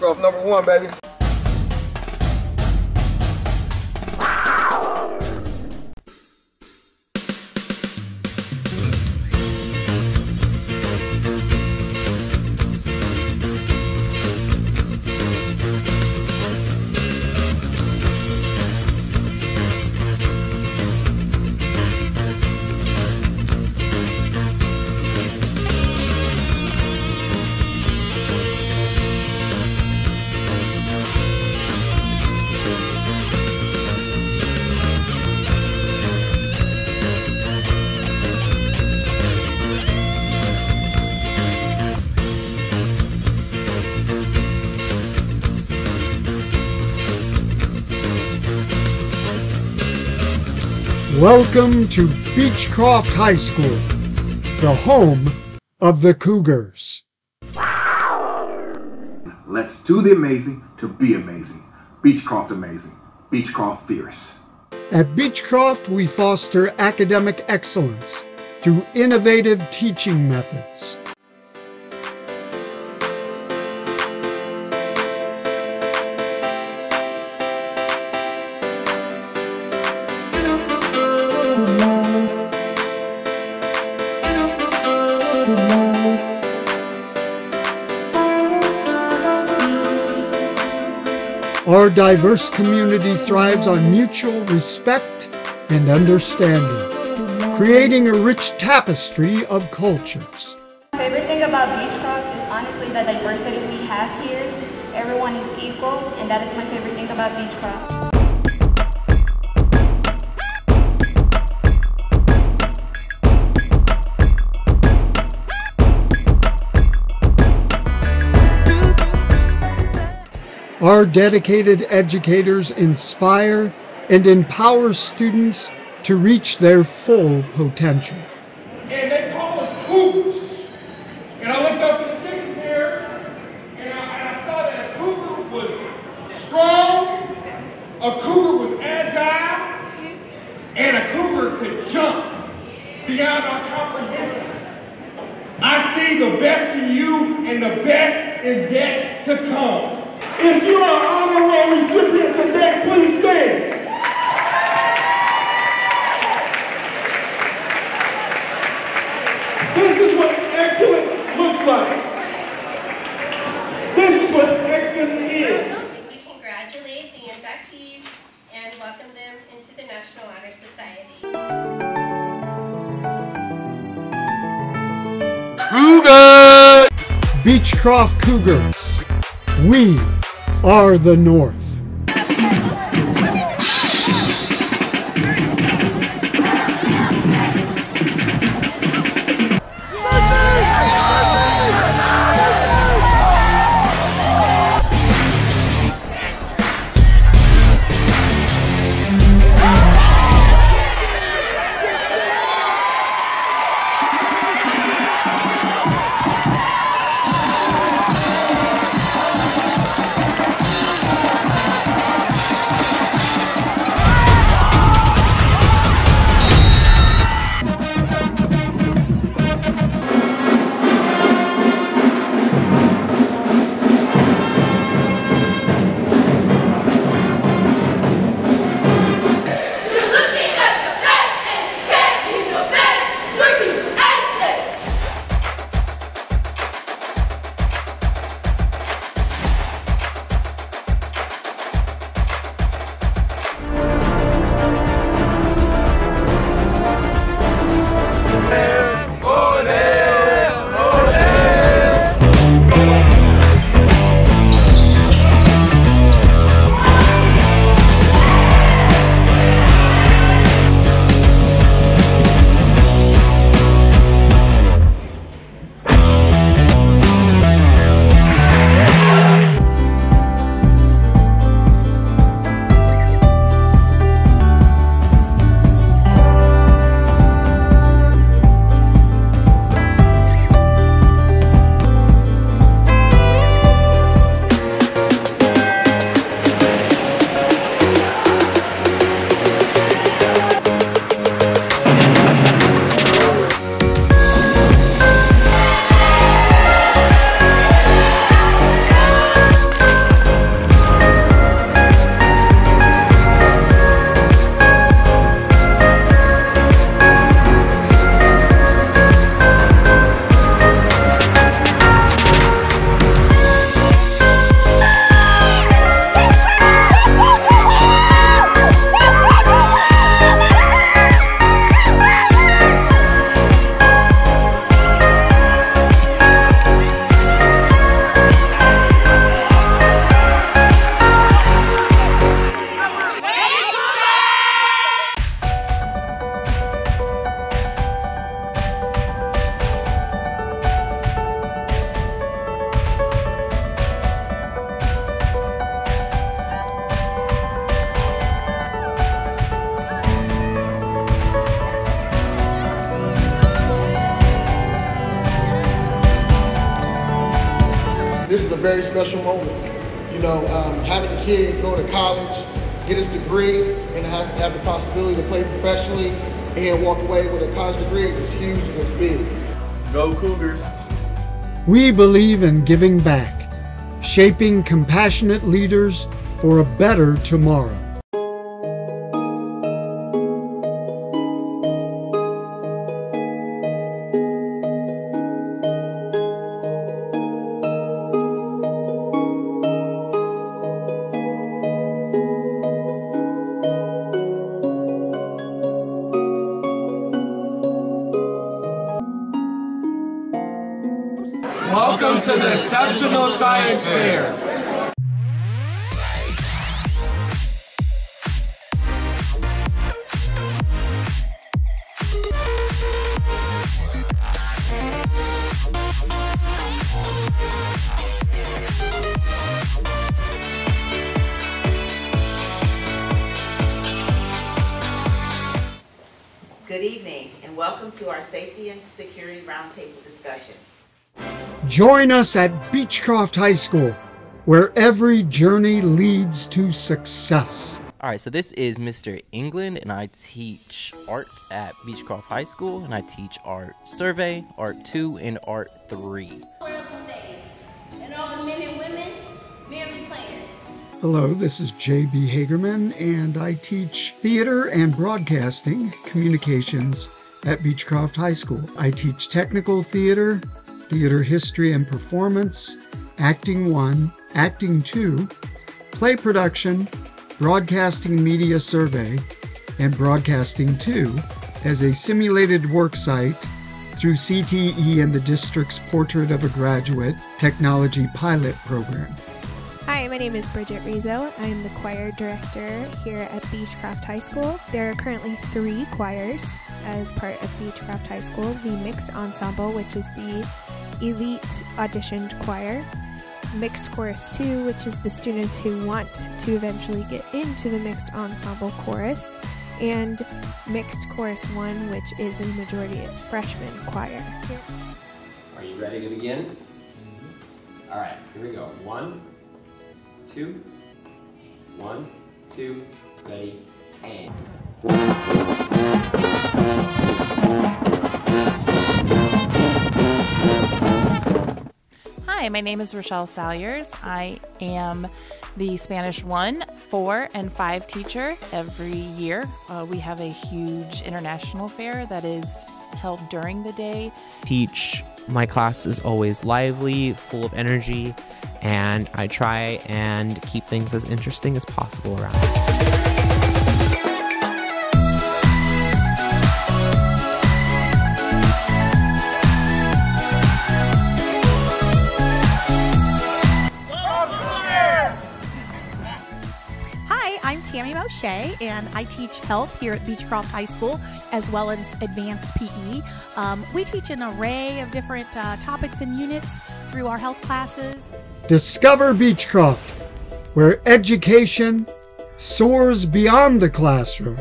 Beechcroft number one, baby. Welcome to Beechcroft High School, the home of the Cougars. Let's do the amazing to be amazing. Beechcroft amazing. Beechcroft fierce. At Beechcroft, we foster academic excellence through innovative teaching methods. Our diverse community thrives on mutual respect and understanding, creating a rich tapestry of cultures. My favorite thing about Beechcroft is honestly the diversity we have here. Everyone is equal, and that is my favorite thing about Beechcroft. Our dedicated educators inspire and empower students to reach their full potential. and they call us cougars. And I looked up in the dictionary, and I, and I saw that a cougar was strong, a cougar was agile, and a cougar could jump beyond our comprehension. I see the best in you, and the best is yet to come. If you are an honor roll recipient today, please stand. This is what excellence looks like. This is what excellence is. We congratulate the inductees and welcome them into the National Honor Society. Beechcroft Cougars, we are the North. Very special moment. You know, um, having a kid go to college, get his degree, and have, have the possibility to play professionally and walk away with a college degree is huge and it's big. Go Cougars! We believe in giving back, shaping compassionate leaders for a better tomorrow. Welcome to the Exceptional Science Fair. Good evening and welcome to our Safety and Security Roundtable discussion. Join us at Beechcroft High School, where every journey leads to success. All right, so this is Mr. England, and I teach art at Beechcroft High School, and I teach art survey, art two, and art three. And all the men and women, merely players. Hello, this is J.B. Hagerman, and I teach theater and broadcasting communications at Beechcroft High School. I teach technical theater, theater history and performance, acting one, acting two, play production, broadcasting media survey, and broadcasting two as a simulated work site through CTE and the district's Portrait of a Graduate Technology Pilot Program. Hi, my name is Bridget Rizzo. I am the choir director here at Beechcroft High School. There are currently three choirs as part of Beechcroft High School the Mixed Ensemble, which is the elite auditioned choir, Mixed Chorus 2, which is the students who want to eventually get into the Mixed Ensemble Chorus, and Mixed Chorus 1, which is a majority of freshman choir. Are you ready to begin? Mm-hmm. All right, here we go. One, two, one, two, ready, and. Hi, my name is Rochelle Salyers. I am the Spanish 1, 4, and 5 teacher every year. Uh, we have a huge international fair that is held during the day. Teach my class is always lively, full of energy, and I try and keep things as interesting as possible around I'm Tammy Moshe, and I teach health here at Beechcroft High School as well as advanced PE. Um, we teach an array of different uh, topics and units through our health classes. Discover Beechcroft, where education soars beyond the classroom.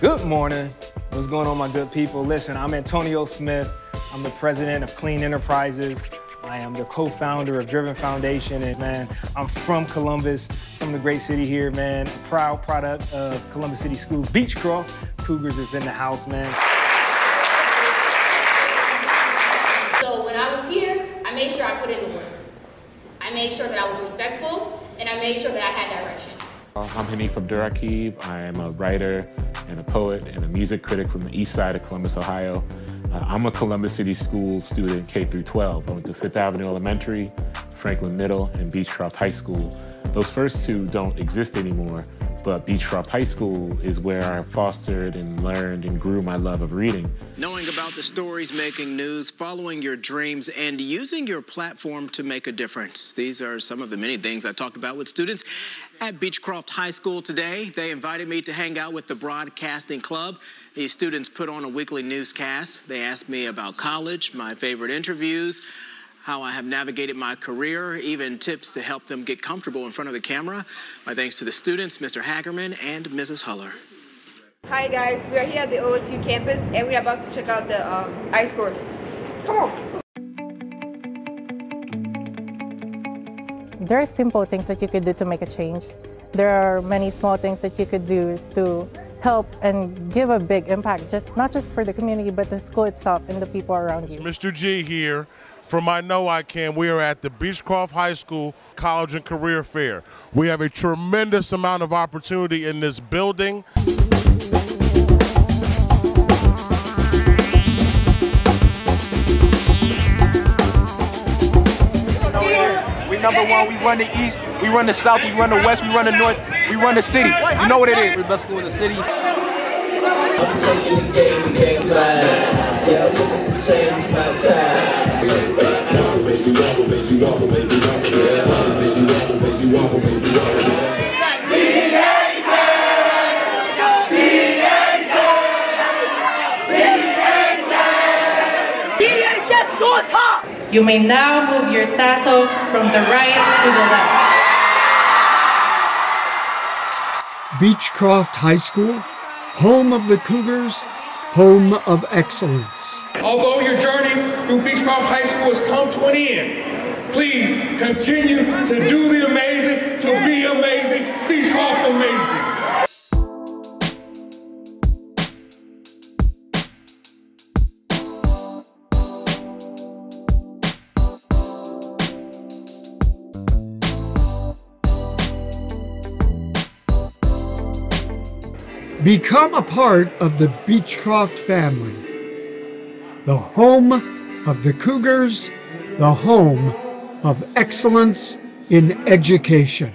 Good morning. What's going on, my good people? Listen, I'm Antonio Smith. I'm the president of Clean Enterprises. I am the co-founder of Driven Foundation, and man, I'm from Columbus, from the great city here, man. Proud product of Columbus City Schools, Beechcroft. Cougars is in the house, man. So when I was here, I made sure I put in the work. I made sure that I was respectful, and I made sure that I had direction. Uh, I'm Hanif Abdurraqib. I am a writer and a poet and a music critic from the east side of Columbus, Ohio. Uh, I'm a Columbus City Schools student K through 12. I went to Fifth Avenue Elementary, Franklin Middle, and Beechcroft High School. Those first two don't exist anymore, but Beechcroft High School is where I fostered and learned and grew my love of reading. Knowing about the stories making news, following your dreams, and using your platform to make a difference. These are some of the many things I talked about with students at Beechcroft High School today. They invited me to hang out with the Broadcasting Club. These students put on a weekly newscast. They asked me about college, my favorite interviews, how I have navigated my career, even tips to help them get comfortable in front of the camera. My thanks to the students, Mr. Hagerman and Mrs. Huller. Hi guys, we are here at the OSU campus and we're about to check out the um, ice course. Come on. There are simple things that you could do to make a change. There are many small things that you could do to help and give a big impact, just not just for the community, but the school itself and the people around you. Mr. G here. From I Know I Can, we are at the Beechcroft High School College and Career Fair. We have a tremendous amount of opportunity in this building. We number one, we run the east, we run the south, we run the west, we run the north, we run the city. You know what it is. We're the best school in the city. I'm taking the game, the game's mine. Yeah, I'm looking to change my time. Wobble, wobble, wobble, yeah. Wobble, wobble, wobble! You may now move your tassel from the right to the left. Beechcroft High School, home of the Cougars, home of excellence. Although your journey through Beechcroft High School has come to an end, please continue to do the amazing, to be amazing, Beechcroft amazing. Become a part of the Beechcroft family, the home of the Cougars, the home of excellence in education.